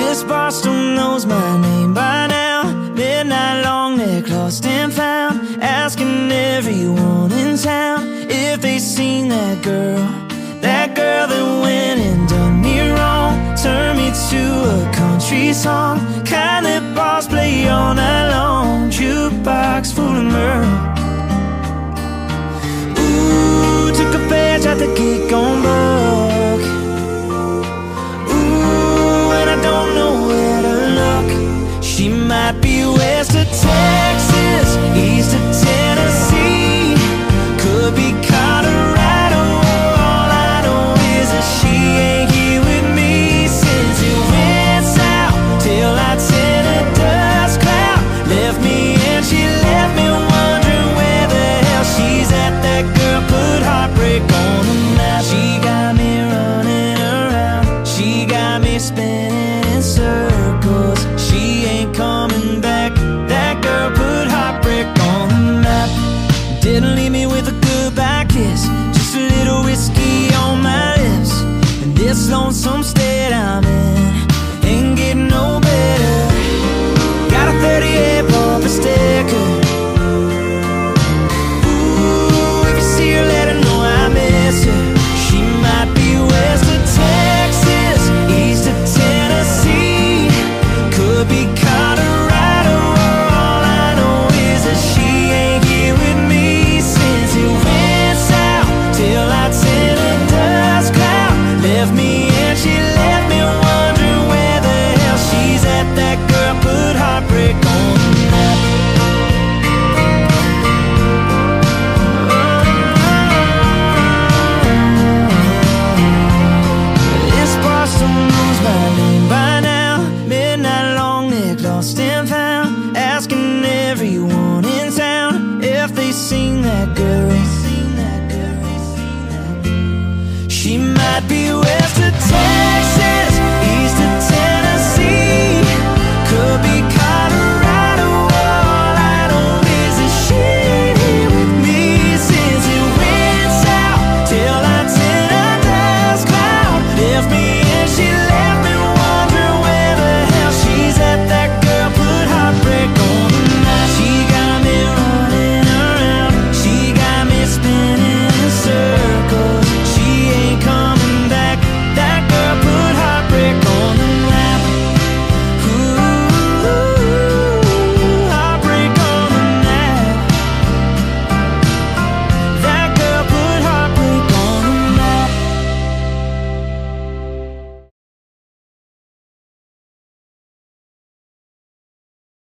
This barstool knows my name by now. Midnight long neck, lost and found. Asking everyone in town if they seen that girl. That girl that went and done me wrong. Turned me to a country song. Kind of boss play all night long. Jukebox full of murder. might be west of Texas. It's lonesome. racing that girl. She might be West.